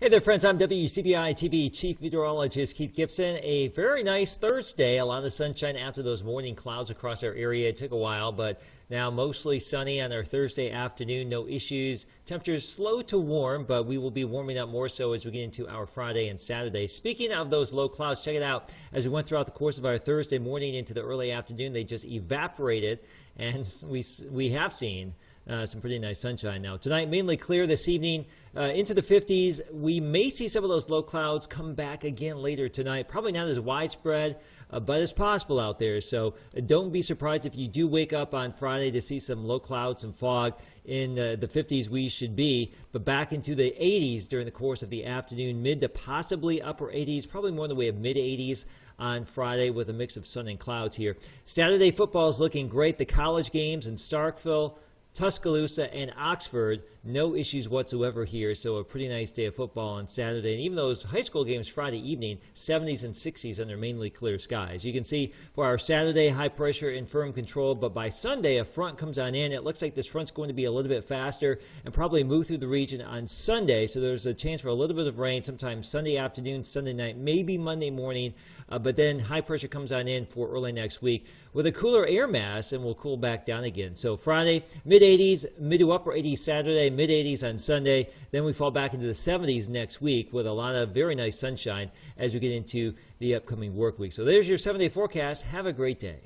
Hey there, friends. I'm WCBI TV Chief Meteorologist Keith Gibson. A very nice Thursday. A lot of sunshine after those morning clouds across our area. It took a while, but now mostly sunny on our Thursday afternoon. No issues. Temperatures slow to warm, but we will be warming up more so as we get into our Friday and Saturday. Speaking of those low clouds, check it out. As we went throughout the course of our Thursday morning into the early afternoon, they just evaporated, and we we have seen uh, some pretty nice sunshine now. Tonight, mainly clear this evening uh, into the 50s. We may see some of those low clouds come back again later tonight. Probably not as widespread, uh, but it's possible out there. So uh, don't be surprised if you do wake up on Friday to see some low clouds, some fog. In uh, the 50s, we should be, but back into the 80s during the course of the afternoon, mid to possibly upper 80s, probably more in the way of mid 80s on Friday with a mix of sun and clouds here. Saturday football is looking great. The college games in Starkville. Tuscaloosa and Oxford, no issues whatsoever here. So a pretty nice day of football on Saturday. And even those high school games Friday evening, 70s and 60s under mainly clear skies. You can see for our Saturday, high pressure and firm control. But by Sunday, a front comes on in. It looks like this front's going to be a little bit faster and probably move through the region on Sunday. So there's a chance for a little bit of rain sometime Sunday afternoon, Sunday night, maybe Monday morning. Uh, but then high pressure comes on in for early next week with a cooler air mass and will cool back down again. So Friday, mid 80s, mid to upper 80s Saturday, mid 80s on Sunday. Then we fall back into the 70s next week with a lot of very nice sunshine as we get into the upcoming work week. So there's your seven day forecast. Have a great day.